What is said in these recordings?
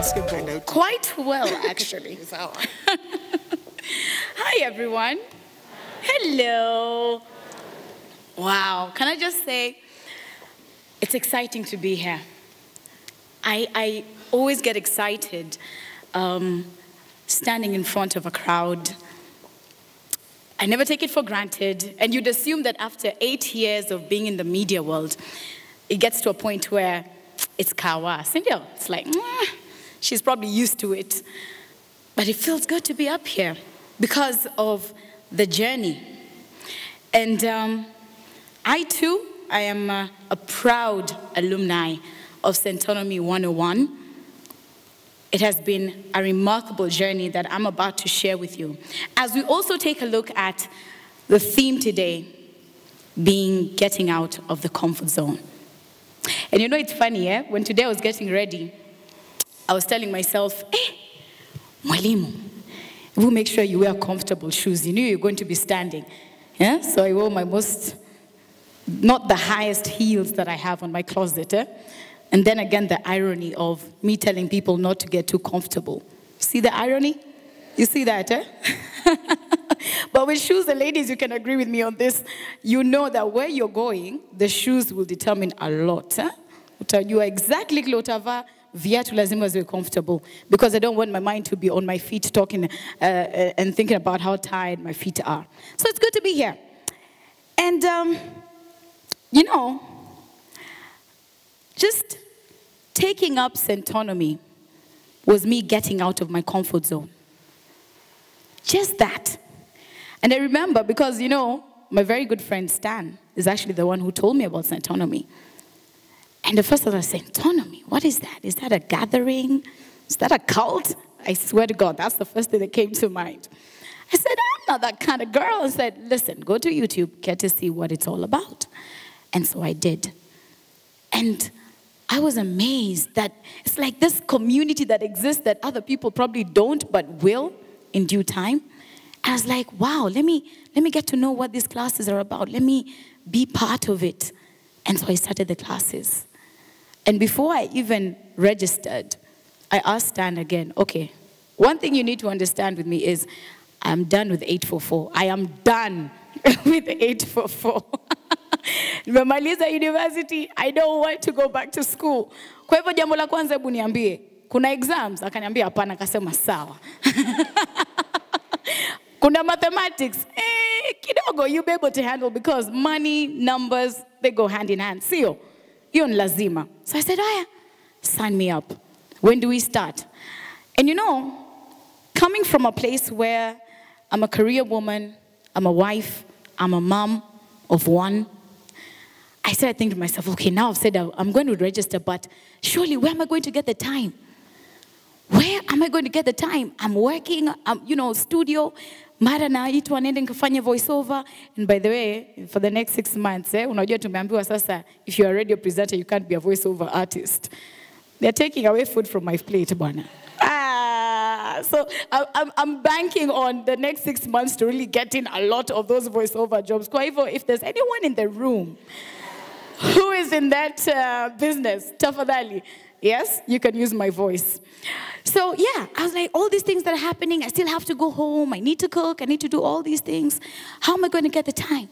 basketball. Quite well, actually. Hi, everyone. Hello. Wow. Can I just say, it's exciting to be here. I, I always get excited um, standing in front of a crowd. I never take it for granted. And you'd assume that after eight years of being in the media world, it gets to a point where it's kawa. It's like, "Mwah." She's probably used to it. But it feels good to be up here because of the journey. And um, I too, I am uh, a proud alumni of Centonomy 101. It has been a remarkable journey that I'm about to share with you. As we also take a look at the theme today being getting out of the comfort zone. And you know, it's funny, eh? When today I was getting ready, I was telling myself, eh, mwalimu, we'll make sure you wear comfortable shoes. You knew you were going to be standing. Yeah? So I wore my most, not the highest heels that I have on my closet. Eh? And then again, the irony of me telling people not to get too comfortable. See the irony? You see that, eh? but with shoes, the ladies, you can agree with me on this. You know that where you're going, the shoes will determine a lot. Eh? Utajua exactly kile viatu lazima ziwe comfortable because I don't want my mind to be on my feet talking uh, uh, and thinking about how tired my feet are. So it's good to be here. And, um, you know, just taking up centonomy was me getting out of my comfort zone. Just that. And I remember because, you know, my very good friend Stan is actually the one who told me about centonomy. And the first thought I was centonomy, what is that? Is that a gathering? Is that a cult? I swear to God, that's the first thing that came to mind. I said, I'm not that kind of girl. I said, listen, go to YouTube, get to see what it's all about. And so I did. And I was amazed that it's like this community that exists that other people probably don't but will in due time. I was like, wow, let me, let me get to know what these classes are about. Let me be part of it. And so I started the classes. And before I even registered, I asked Stan again, okay, one thing you need to understand with me is I'm done with 844. I am done with 844. Nimemaliza university, I don't want to go back to school. Kwa hivyo jambo la kwanza hebu niambie, kuna exams? Akaniambia hapana, akasema sawa. kuna mathematics? Eh, kidogo you be able to handle because money, numbers, they go hand in hand. Sio? Hiyo ni lazima. So I said, aya, sign me up. When do we start? And you know, coming from a place where I'm a career woman, I'm a wife, I'm a mom of one, I started thinking to myself, okay, now I've said I'm going to register, but surely where am I going to get the time? Where am I going to get the time? I'm working, I'm, you know, studio, mara naitwa nende nikafanya voiceover. And by the way, for the next six months, eh, unajua tumeambiwa sasa, if you are a radio presenter, you can't be a voiceover artist. They're taking away food from my plate, bwana. Ah, so I'm, I'm banking on the next six months to really get in a lot of those voiceover jobs. Kwa hivyo, if there's anyone in the room who is in that uh, business, tafadhali, yes, you can use my voice. So yeah, I was like, all these things that are happening, I still have to go home, I need to cook, I need to do all these things. How am I going to get the time?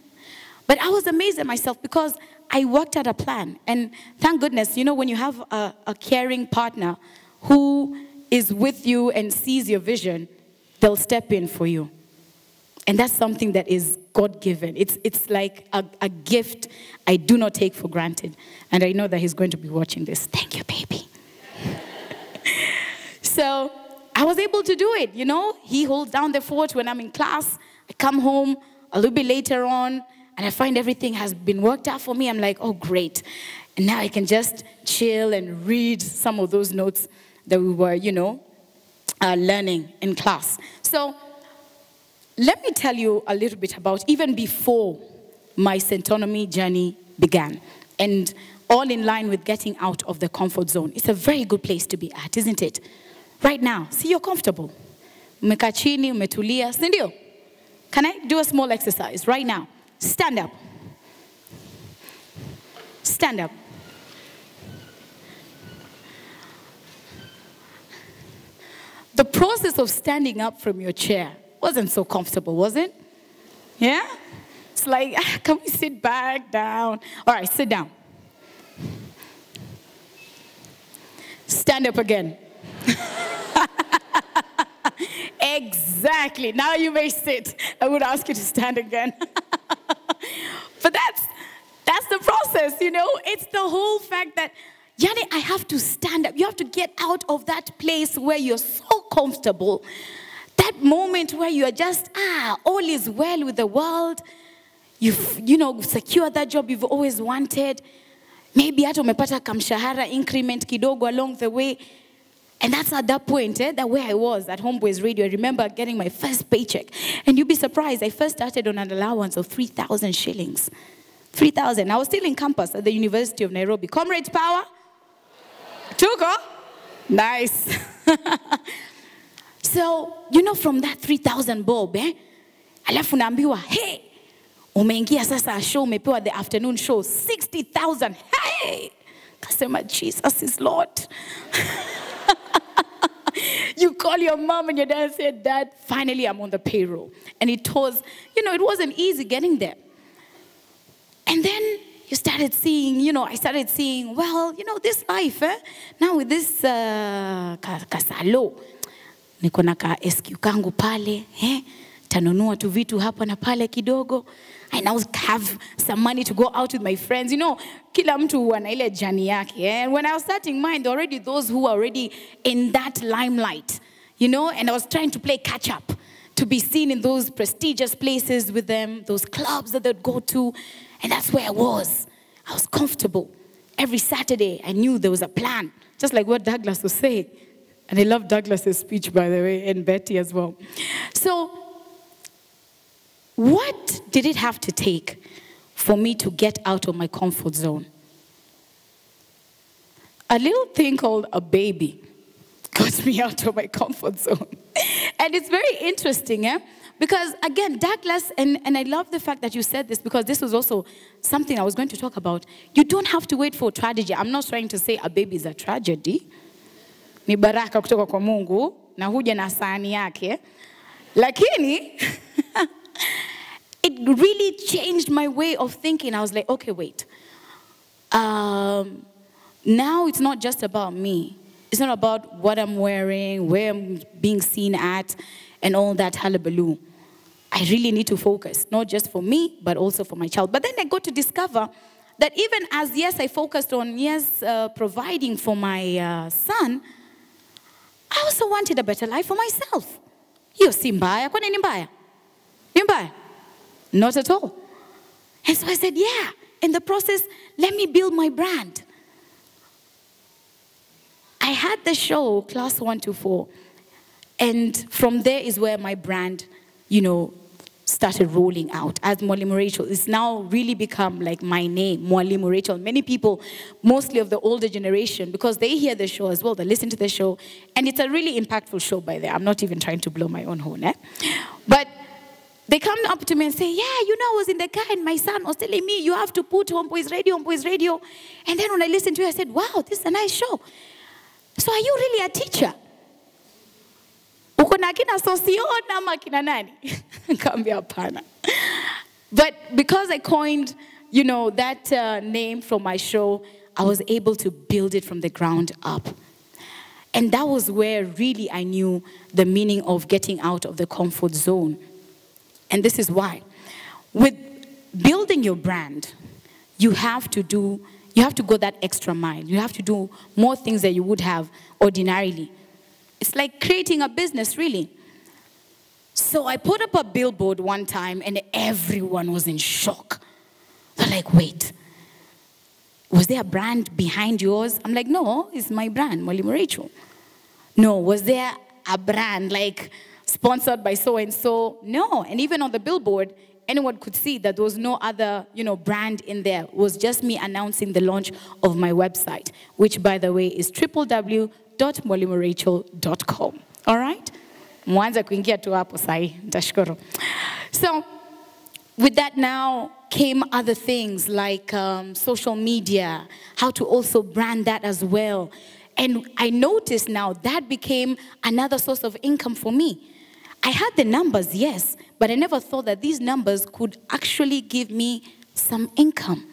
But I was amazed at myself because I worked out a plan. And thank goodness, you know, when you have a, a caring partner who is with you and sees your vision, they'll step in for you. And that's something that is God given. It's, it's like a, a gift I do not take for granted. And I know that He's going to be watching this. Thank you, baby. So I was able to do it, you know. He holds down the fort when I'm in class. I come home a little bit later on and I find everything has been worked out for me. I'm like, oh, great. And now I can just chill and read some of those notes that we were, you know, uh, learning in class. So let me tell you a little bit about even before my centonomy journey began, and all in line with getting out of the comfort zone. It's a very good place to be at, isn't it? Right now, see, you're comfortable. Umekaa chini, umetulia? Can I do a small exercise right now? Stand up. Stand up. the process of standing up from your chair wasn't so comfortable, was it? Yeah? It's like, ah, can we sit back down? All right, sit down. Stand up again. exactly. Now you may sit. I would ask you to stand again. but that's that's the process, you know? It's the whole fact that Yani, I have to stand up. You have to get out of that place where you're so comfortable. That moment where you are just, ah, all is well with the world. You've, you know, secured that job you've always wanted. Maybe hata umepata kamshahara increment kidogo along the way. And that's at that point, eh, that where I was at Homeboyz Radio. I remember getting my first paycheck. And you'd be surprised, I first started on an allowance of 3,000 shillings. 3,000. I was still in campus at the University of Nairobi. Comrades Power? Tuko? Nice. so, you know, from that 3,000 bob, eh? Alafu naambiwa, hey, umeingia sasa show, umepewa the afternoon show, 60,000. Hey! Kasema, Jesus is Lord. you call your mom and your dad and say, Dad, finally I'm on the payroll. And it was, you know, it wasn't easy getting there. And then you started seeing, you know, I started seeing, well, you know, this life, eh? Now with this uh, kasalo, niko na ka SQ pale, eh? Tanunua tu vitu hapa na pale kidogo. I now have some money to go out with my friends. You know, kila mtu ana ile jani yake. Eh? And when I was starting mine, already those who were already in that limelight, you know, and I was trying to play catch up to be seen in those prestigious places with them, those clubs that they'd go to. And that's where I was. I was comfortable. Every Saturday, I knew there was a plan, just like what Douglas was saying. And I love Douglas's speech, by the way, and Betty as well. So, what did it have to take for me to get out of my comfort zone? A little thing called a baby got me out of my comfort zone. and it's very interesting, eh? Because again, Douglas, and, and I love the fact that you said this because this was also something I was going to talk about. You don't have to wait for tragedy. I'm not trying to say a baby is a tragedy. Ni baraka kutoka kwa Mungu na huja na yake. Lakini it really changed my way of thinking. I was like, okay, wait. Um, now it's not just about me. It's not about what I'm wearing, where I'm being seen at, and all that hullabaloo. I really need to focus, not just for me, but also for my child. But then I got to discover that even as, yes, I focused on, yes, uh, providing for my uh, son, I also wanted a better life for myself. Hiyo si mbaya, kwani ni? Mbaya? Not at all. And so I said, yeah, in the process, let me build my brand. I had the show, Class one to four. and from there is where my brand, you know, started rolling out as Mwalimu Rachel. It's now really become like my name, Mwalimu Rachel. Many people, mostly of the older generation, because they hear the show as well, they listen to the show, and it's a really impactful show by there. I'm not even trying to blow my own horn, eh? But they come up to me and say, yeah, you know, I was in the car and my son was telling me, you have to put Homeboyz Radio, Homeboyz Radio. And then when I listened to it, I said, wow, this is a nice show. So are you really a teacher? But because I coined, you know, that uh, name from my show, I was able to build it from the ground up. And that was where really I knew the meaning of getting out of the comfort zone. And this is why. With building your brand, you have to do, you have to go that extra mile. You have to do more things that you would have ordinarily. It's like creating a business, really. So I put up a billboard one time and everyone was in shock. They're like, wait, was there a brand behind yours? I'm like, no, it's my brand, Mwalimu Rachel. No, was there a brand like sponsored by so and so? No, and even on the billboard, anyone could see that there was no other, you know, brand in there. It was just me announcing the launch of my website, which by the way is www.mwalimurachel.com. All right? Mwanza kuingia tu hapo sahi, ntashukuru. So, with that now came other things like um, social media, how to also brand that as well. And I noticed now that became another source of income for me. I had the numbers, yes, but I never thought that these numbers could actually give me some income.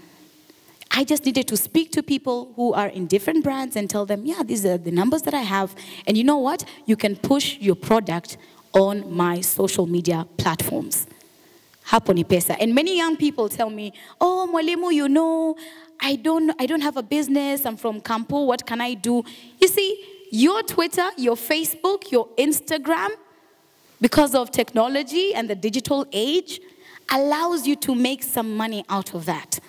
I just needed to speak to people who are in different brands and tell them, yeah, these are the numbers that I have. And you know what? You can push your product on my social media platforms. Hapo ni pesa. And many young people tell me, oh, mwalimu, you know, I don't, I don't have a business. I'm from Campo. What can I do? You see, your Twitter, your Facebook, your Instagram, because of technology and the digital age, allows you to make some money out of that.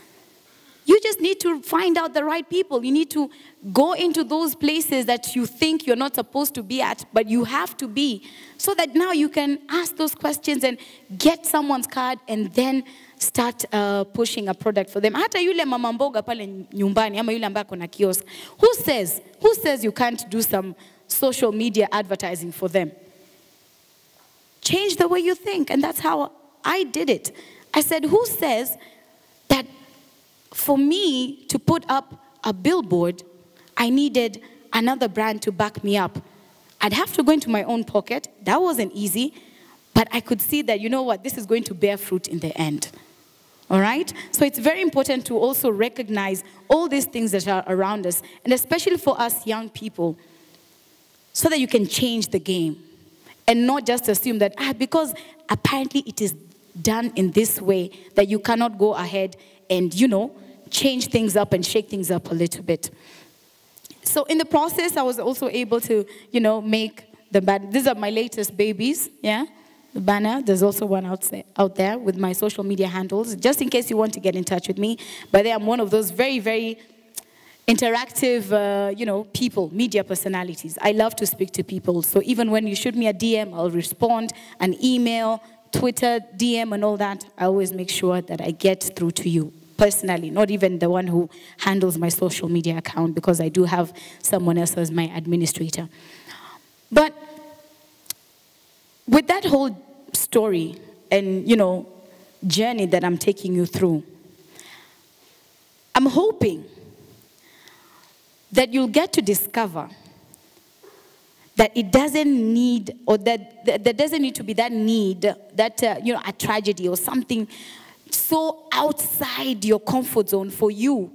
You just need to find out the right people. You need to go into those places that you think you're not supposed to be at, but you have to be, so that now you can ask those questions and get someone's card and then start uh, pushing a product for them. Hata yule mama pale nyumbani ama yule ambaye kuna kiosk. Who says, who says you can't do some social media advertising for them? Change the way you think. And that's how I did it. I said, who says that for me to put up a billboard, I needed another brand to back me up. I'd have to go into my own pocket. That wasn't easy. But I could see that, you know what, this is going to bear fruit in the end. All right? So it's very important to also recognize all these things that are around us, and especially for us young people, so that you can change the game and not just assume that, ah, because apparently it is done in this way, that you cannot go ahead and, you know, change things up and shake things up a little bit. So in the process, I was also able to, you know, make the banner. These are my latest babies, yeah? The banner. There's also one out there, out there with my social media handles, just in case you want to get in touch with me. But I'm one of those very, very interactive, uh, you know, people, media personalities. I love to speak to people. So even when you shoot me a DM, I'll respond, an email, Twitter, DM, and all that. I always make sure that I get through to you personally, not even the one who handles my social media account, because I do have someone else as my administrator. But with that whole story and, you know, journey that I'm taking you through, I'm hoping that you'll get to discover that it doesn't need, or that there doesn't need to be that need, that, uh, you know, a tragedy or something so outside your comfort zone for you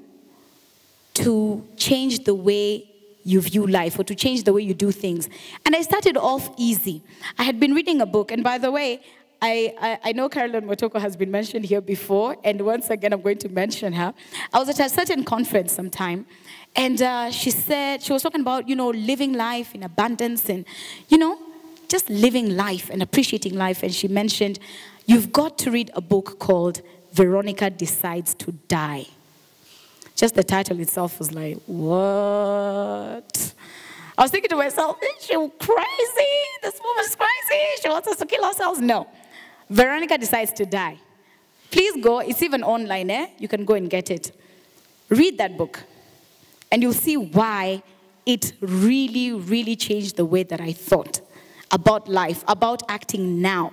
to change the way you view life or to change the way you do things. And I started off easy. I had been reading a book, and by the way, I, I, I know Carolyn Mutoko has been mentioned here before, and once again, I'm going to mention her. I was at a certain conference sometime, and uh, she said, she was talking about, you know, living life in abundance and, you know, just living life and appreciating life. And she mentioned, you've got to read a book called Veronika Decides to Die. Just the title itself was like, what? I was thinking to myself, is she crazy? This woman's crazy. She wants us to kill ourselves. No. Veronika decides to die. Please go. It's even online, eh? You can go and get it. Read that book, and you'll see why it really, really changed the way that I thought about life, about acting now,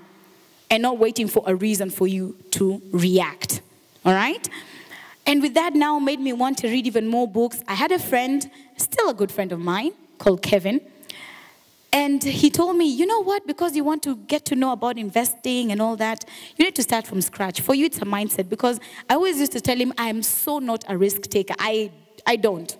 and not waiting for a reason for you to react. All right? And with that now made me want to read even more books. I had a friend, still a good friend of mine, called Kevin. And he told me, you know what, because you want to get to know about investing and all that, you need to start from scratch. For you, it's a mindset. Because I always used to tell him, I am so not a risk taker. I, I don't.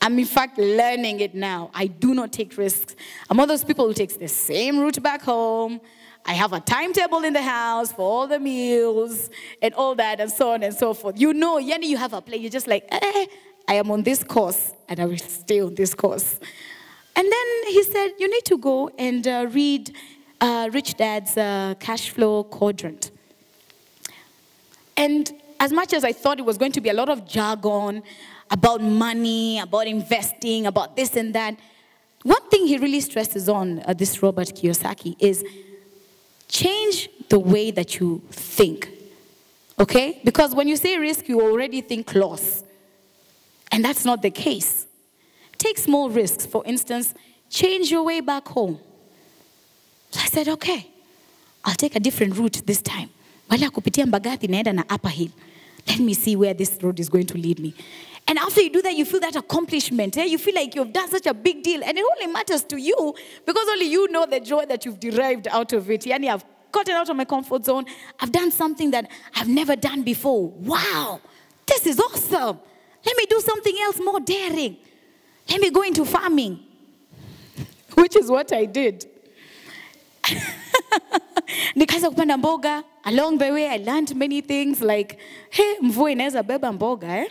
I'm in fact learning it now. I do not take risks. I'm one of those people who takes the same route back home. I have a timetable in the house for all the meals and all that and so on and so forth. You know, yani you have a plan. You're just like, eh, I am on this course and I will stay on this course. And then he said, you need to go and uh, read uh, Rich Dad's uh, cash flow quadrant. And as much as I thought it was going to be a lot of jargon about money, about investing, about this and that, one thing he really stresses on, uh, this Robert Kiyosaki, is change the way that you think. Okay? Because when you say risk, you already think loss. And that's not the case. Take small risks. For instance, change your way back home. So I said, okay, I'll take a different route this time. Wala kupitia Mbagathi naenda na Upper Hill. Let me see where this road is going to lead me. And after you do that, you feel that accomplishment. Eh? You feel like you've done such a big deal. And it only matters to you because only you know the joy that you've derived out of it. Yani, I've gotten out of my comfort zone. I've done something that I've never done before. Wow, this is awesome. Let me do something else more daring. Let me go into farming, which is what I did. nikaanza kupanda mboga along the way i learned many things like hey, mvua inaweza beba mboga eh?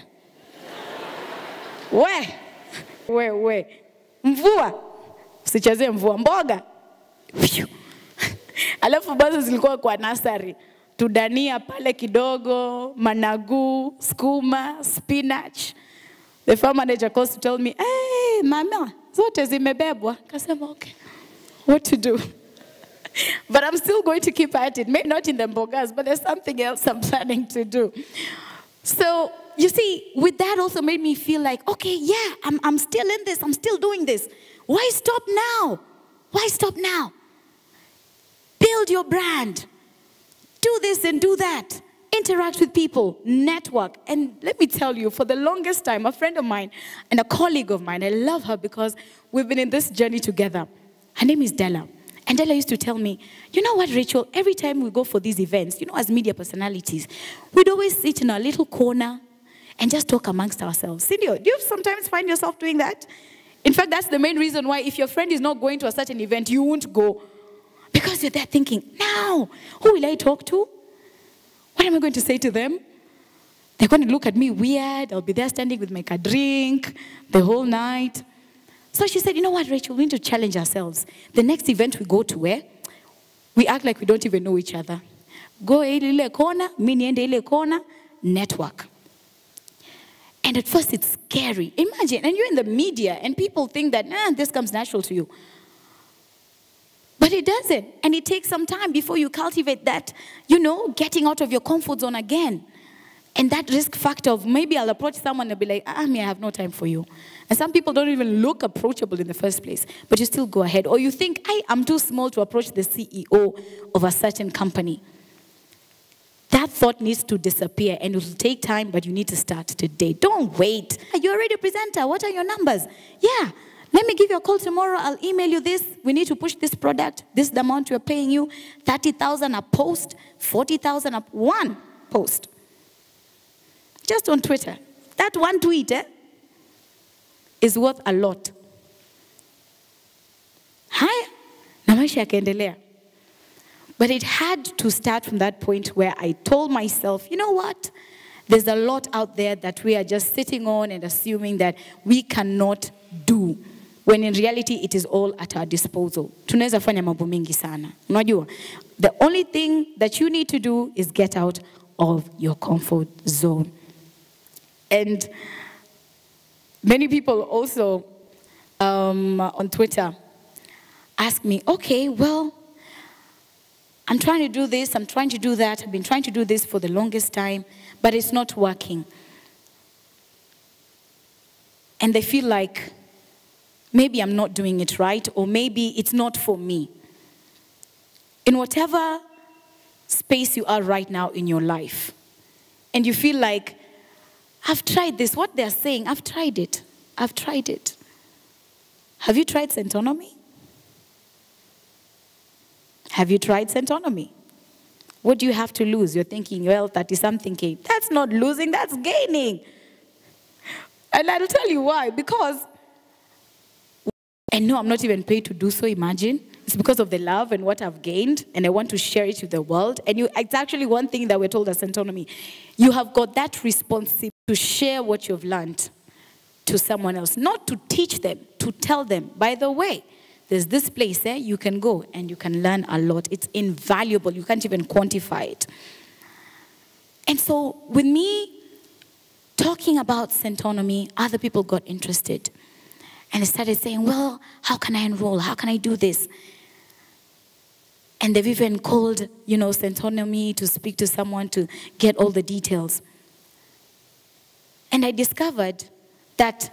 we we we. Mvua usichezee mvua mboga. Alafu bado zilikuwa kwa nasari tudania pale kidogo managu skuma spinach the farm manager calls to tell me hey, mama zote zimebebwa kasema okay what to do but I'm still going to keep at it. Maybe not in the mbogas, but there's something else I'm planning to do. So you see, with that also made me feel like, okay, yeah, I'm, I'm still in this, I'm still doing this. Why stop now? Why stop now? Build your brand. Do this and do that. Interact with people, network. And let me tell you, for the longest time, a friend of mine and a colleague of mine, I love her because we've been in this journey together. Her name is Della. And Della used to tell me, you know what, Rachel, every time we go for these events, you know, as media personalities, we'd always sit in our little corner and just talk amongst ourselves. Cindy, do you sometimes find yourself doing that? In fact, that's the main reason why if your friend is not going to a certain event, you won't go. Because you're there thinking, now, who will I talk to? What am I going to say to them? They're going to look at me weird. I'll be there standing with my drink the whole night. So she said, you know what, Rachel, we need to challenge ourselves. The next event we go to where we act like we don't even know each other. Go ile corner, me niende ile corner, network. And at first it's scary. Imagine, and you're in the media and people think that, nah, this comes natural to you. But it doesn't. And it takes some time before you cultivate that, you know, getting out of your comfort zone again. And that risk factor of maybe I'll approach someone and be like, ah, me, I have no time for you. And some people don't even look approachable in the first place, but you still go ahead. Or you think, I am too small to approach the CEO of a certain company. That thought needs to disappear and it will take time, but you need to start today. Don't wait. You're already a presenter. What are your numbers? Yeah. Let me give you a call tomorrow. I'll email you this. We need to push this product. This is the amount we're paying you. 30,000 a post, 40,000 a one post. Just on Twitter. That one tweet eh, is worth a lot. Haya, na maisha. But it had to start from that point where I told myself, you know what? There's a lot out there that we are just sitting on and assuming that we cannot do. When in reality it is all at our disposal. Tunaweza fanya mambo mingi sana. Unajua? The only thing that you need to do is get out of your comfort zone. And many people also um, on Twitter ask me, okay, well, I'm trying to do this, I'm trying to do that, I've been trying to do this for the longest time, but it's not working. And they feel like maybe I'm not doing it right, or maybe it's not for me. In whatever space you are right now in your life, and you feel like, I've tried this, what they're saying, I've tried it, I've tried it. Have you tried Centonomy? Have you tried Centonomy? What do you have to lose? You're thinking, well, 30 something K. That's not losing, that's gaining. And I'll tell you why. Because, and no, I'm not even paid to do so, imagine. It's because of the love and what I've gained, and I want to share it with the world. And you, it's actually one thing that we're told as Centonomy. You have got that responsibility to share what you've learned to someone else, not to teach them, to tell them, by the way, there's this place there, eh, you can go and you can learn a lot. It's invaluable. You can't even quantify it. And so, with me talking about Centonomy, other people got interested. And started saying, Well, how can I enroll? How can I do this? And they've even called, you know, Centonomy to speak to someone to get all the details. And I discovered that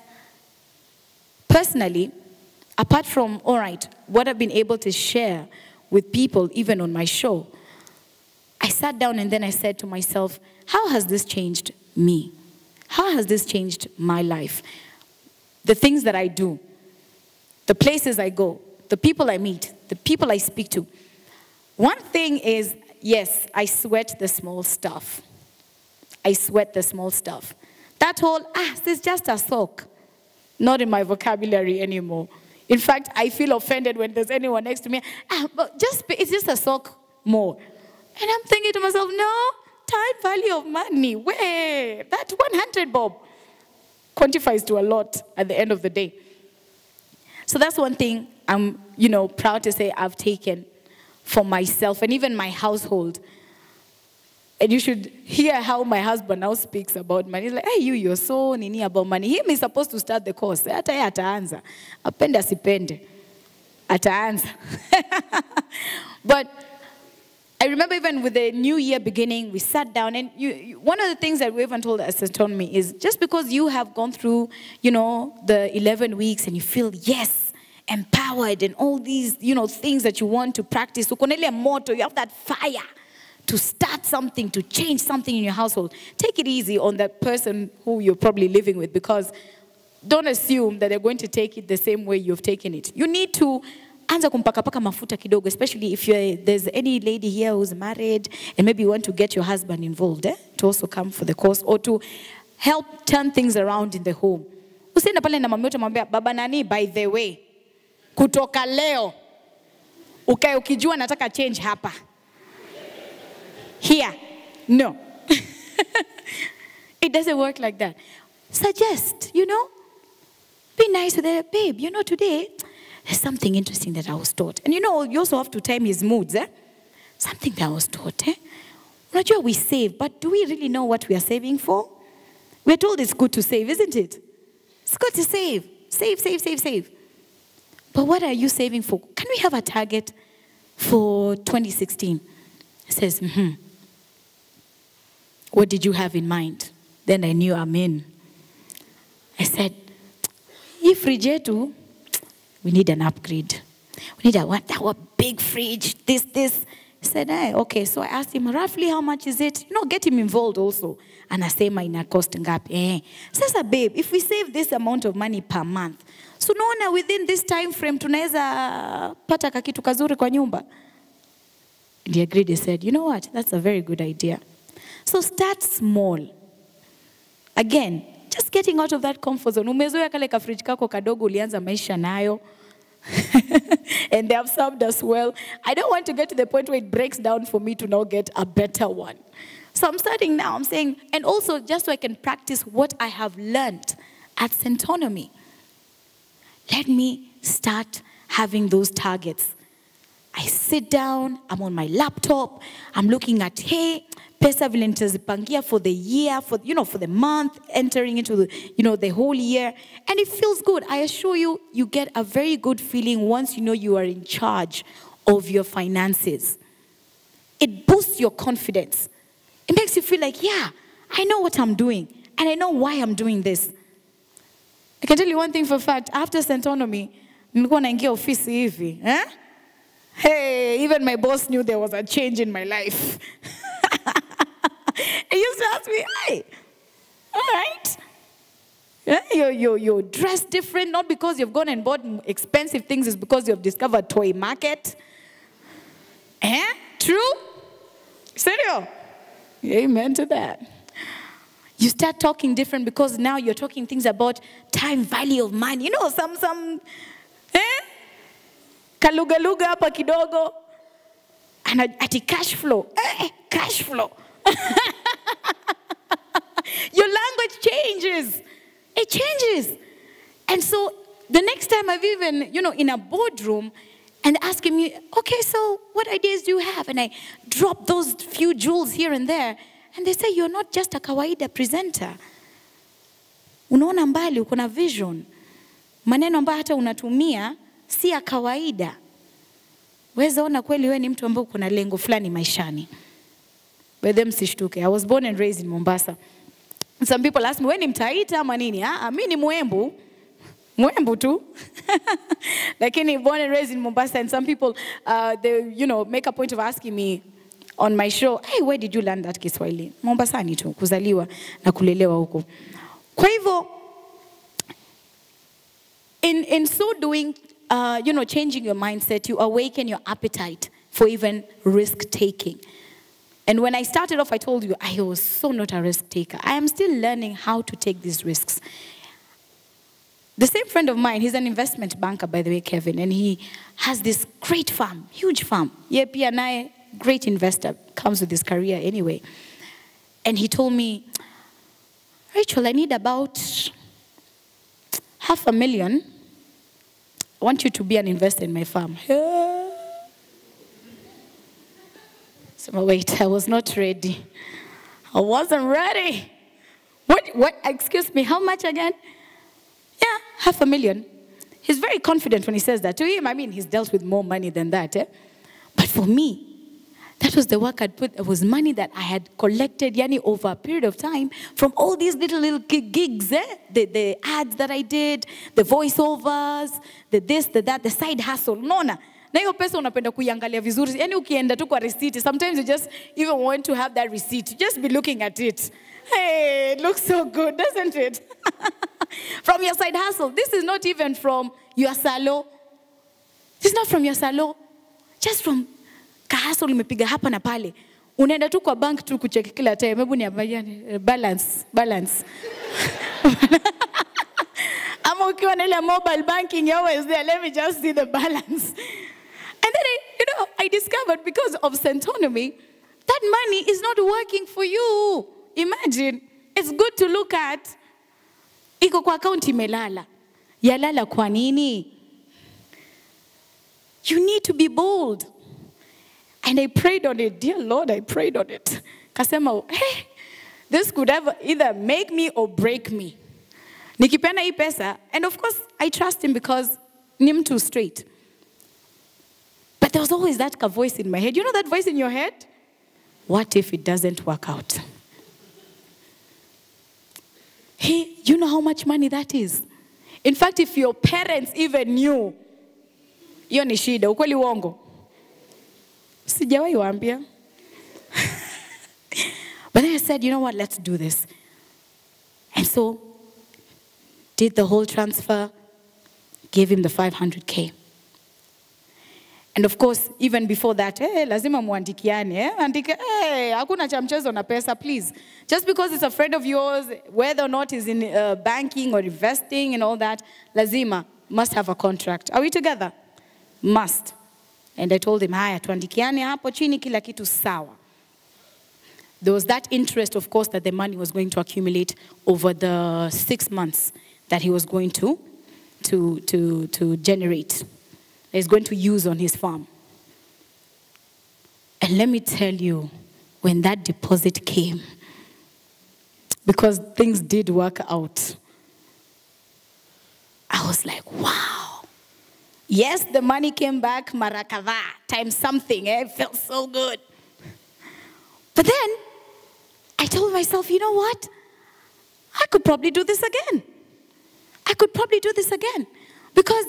personally, apart from, all right, what I've been able to share with people, even on my show, I sat down and then I said to myself, how has this changed me? How has this changed my life? The things that I do, the places I go, the people I meet, the people I speak to. One thing is, yes, I sweat the small stuff. I sweat the small stuff. That whole, ah, this is just a sock, not in my vocabulary anymore. In fact, I feel offended when there's anyone next to me. Ah, but just it's just a sock more. And I'm thinking to myself, no, time value of money. Where that 100 bob quantifies to a lot at the end of the day. So that's one thing I'm, you know, proud to say I've taken for myself and even my household. And you should hear how my husband now speaks about money. He's like, hey, you, you're so nini about money. Him is supposed to start the course. Hata ataanza. Apende asipende. Ataanza. but remember even with the new year beginning, we sat down and you, you, one of the things that we even told us told me is just because you have gone through, you know, the 11 weeks and you feel, yes, empowered and all these, you know, things that you want to practice. So motto, you have that fire to start something, to change something in your household. Take it easy on that person who you're probably living with because don't assume that they're going to take it the same way you've taken it. You need to anza kumpakapaka mafuta kidogo, especially if you're, there's any lady here who's married and maybe you want to get your husband involved eh, to also come for the course or to help turn things around in the home. Usiende pale na mami yote mwambia baba nani, by the way, kutoka leo ukae ukijua nataka change hapa. Here, no. it doesn't work like that. Suggest, you know, be nice to the babe. You know, today there's something interesting that I was taught. And you know, you also have to time his moods, eh? Something that I was taught, eh? We save, but do we really know what we are saving for? We're told it's good to save, isn't it? It's good to save. Save, save, save, save. But what are you saving for? Can we have a target for 2016? It says, hmm. What did you have in mind? Then I knew I'm in. I said, if Rijetu, we need an upgrade. We need a one, our big fridge, this, this. He said, hey, okay. So I asked him, roughly how much is it? You know, get him involved also. And I Anasema ina cost ngapi? Eh. Sasa babe, if we save this amount of money per month, so unaona within this time frame tunaweza pata kakitu kazuri kwa nyumba. And he agreed. He said, you know what? That's a very good idea. So start small. Again, just getting out of that comfort zone. Umezoea kale kafriji kako kadogo ulianza maisha nayo. and they have served us well. I don't want to get to the point where it breaks down for me to now get a better one. So I'm starting now. I'm saying, and also just so I can practice what I have learned at Centonomy. Let me start having those targets. I sit down, I'm on my laptop, I'm looking at, hey, pesa vile nitazipangia for the year, for, you know, for the month, entering into the, you know, the whole year. And it feels good. I assure you, you get a very good feeling once you know you are in charge of your finances. It boosts your confidence. It makes you feel like, yeah, I know what I'm doing, and I know why I'm doing this. I can tell you one thing for a fact, after Centonomy, nilikuwa naingia ofisi hivi, eh? Hey, even my boss knew there was a change in my life. he used to ask me, hey, all right. Yeah, you're, you're, you're dressed different, not because you've gone and bought expensive things, it's because you've discovered Toi market. Eh? True? Serio? Amen to that. You start talking different because now you're talking things about time value of money. You know, some, some, eh? Kaluga-luga hapa kidogo. Ana, ati cash flow. Eh, cash flow. Your language changes. It changes. And so the next time I've even, you know, in a boardroom and asking me, okay, so what ideas do you have? And I drop those few jewels here and there. And they say, you're not just a kawaida presenter. Unaona mbali, uko na vision. Maneno ambayo hata unatumia si ya kawaida. Weza ona kweli wewe ni mtu lengo fulani maishani. Wedhe msishtuke. I was born and raised in Mombasa. Some people ask me, wewe ni mtaita ama nini? Ah, mimi ni mwembu. Mwembu tu. Lakini born and raised in Mombasa and some people uh, they you know make a point of asking me on my show, hey, where did you learn that Kiswahili? Mombasani tu, kuzaliwa na kulelewa huko. Kwa hivyo, in, in so doing, uh, you know, changing your mindset, you awaken your appetite for even risk taking. And when I started off, I told you I was so not a risk taker. I am still learning how to take these risks. The same friend of mine, he's an investment banker, by the way, Kevin, and he has this great farm, huge farm. Yeah, pia naye, great investor, comes with his career anyway. And he told me, Rachel, I need about half a million. I want you to be an investor in my farm. So wait, I was not ready. I wasn't ready. What, what, excuse me, how much again? Yeah, half a million. He's very confident when he says that. To him, I mean, he's dealt with more money than that. Eh? But for me, that was the work I'd put. It was money that I had collected, yani, over a period of time from all these little, little gigs, eh? the, the ads that I did, the voiceovers, the this, the that, the side hustle. Nona. Na hiyo pesa unapenda kuiangalia vizuri. Yani ukienda tu kwa receipt, sometimes you just even want to have that receipt. you Just be looking at it. Hey, it looks so good, doesn't it? from your side hustle. This is not even from your salo. This is not from your salo. Just from kahasol umepiga hapa na pale. Unaenda tu kwa bank tu kucheck kila time. Hebu niambie balance, balance. Ama ukiwa na ile mobile banking, always there. Let me just see the balance. And then I, you know, I discovered because of Centonomy, that money is not working for you. Imagine, it's good to look at. Iko kwa account imelala. Yalala kwa nini? You need to be bold. And I prayed on it. Dear Lord, I prayed on it. Kasema, hey, this could ever either make me or break me. Nikipenda hii pesa, and of course, I trust him because ni mtu straight. But there was always that voice in my head. You know that voice in your head? What if it doesn't work out? Hey, you know how much money that is? In fact, if your parents even knew, hiyo ni shida, ukweli uongo. Sijawahi waambia. but then I said, you know what, let's do this. And so, did the whole transfer, gave him the 500K. And of course, even before that, eh, lazima muandikiane, eh? Andike, eh, hakuna na pesa, please. Just because it's a friend of yours, whether or not is in uh, banking or investing and all that, lazima, must have a contract. Are we together? Must. And I told him, haya, tuandikiane hapo chini kila kitu sawa. There was that interest, of course, that the money was going to accumulate over the six months that he was going to, to, to, to generate that he's going to use on his farm. And let me tell you, when that deposit came, because things did work out, I was like, wow. Yes, the money came back, marakava, times something. Eh? It felt so good. But then I told myself, you know what? I could probably do this again. I could probably do this again. Because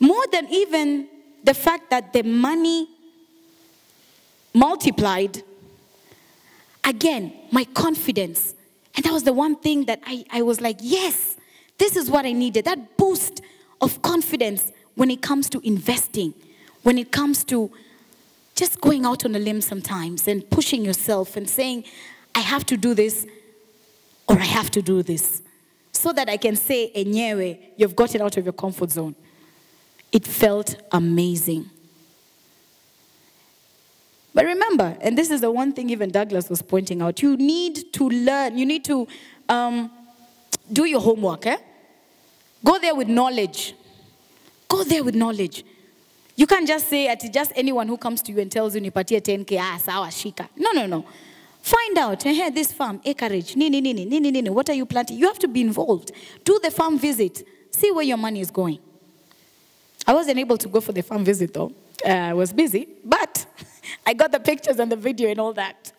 more than even the fact that the money multiplied, again, my confidence. And that was the one thing that I, I was like, yes, this is what I needed. That boost of confidence when it comes to investing, when it comes to just going out on a limb sometimes and pushing yourself and saying, I have to do this or I have to do this. So that I can say, enyewe, you've gotten out of your comfort zone. It felt amazing. But remember, and this is the one thing even Douglas was pointing out, you need to learn, you need to um, do your homework. Eh? Go there with knowledge. Go there with knowledge. You can't just say at just anyone who comes to you and tells you nipatie 10k ah sawa shika. No, no, no. Find out, eh, this farm, acreage, nini, nini, nini, nini, what are you planting? You have to be involved. Do the farm visit. See where your money is going. I wasn't able to go for the farm visit though. Uh, I was busy, but I got the pictures and the video and all that.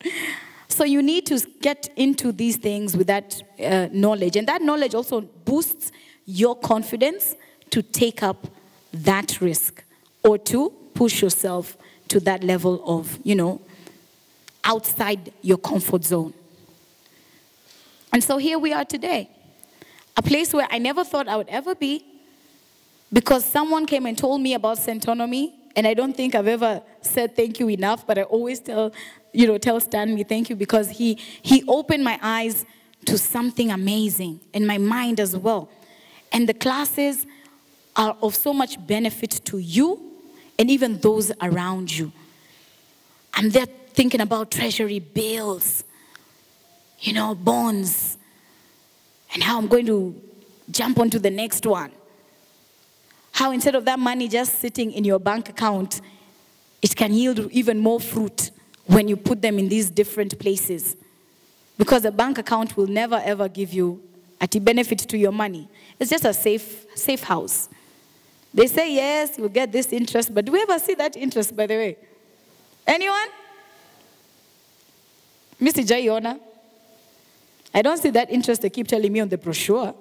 So you need to get into these things with that uh, knowledge. And that knowledge also boosts your confidence to take up that risk or to push yourself to that level of, you know, outside your comfort zone. And so here we are today, a place where I never thought I would ever be because someone came and told me about Centonomy, and I don't think I've ever said thank you enough, but I always tell, you know, tell Stanley thank you because he, he opened my eyes to something amazing in my mind as well. And the classes are of so much benefit to you and even those around you. I'm there thinking about treasury bills, you know, bonds, and how I'm going to jump onto the next one. How instead of that money just sitting in your bank account, it can yield even more fruit when you put them in these different places. Because a bank account will never ever give you a benefit to your money. It's just a safe, safe house. They say, yes, you'll get this interest, but do we ever see that interest, by the way? Anyone? Mr. Jayona? I don't see that interest they keep telling me on the brochure.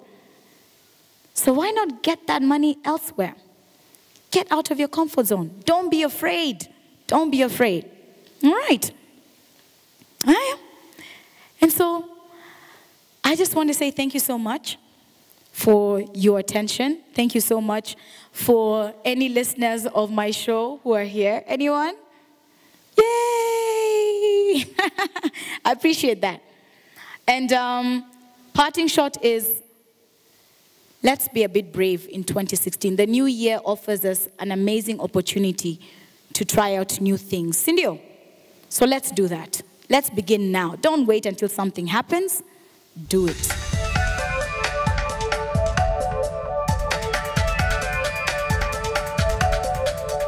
So why not get that money elsewhere? Get out of your comfort zone. Don't be afraid. Don't be afraid. All right. All right. And so I just want to say thank you so much for your attention. Thank you so much for any listeners of my show who are here. Anyone? Yay! I appreciate that. And um, parting shot is let's be a bit brave in 2016. The new year offers us an amazing opportunity to try out new things. Cindy, so let's do that. Let's begin now. Don't wait until something happens. Do it.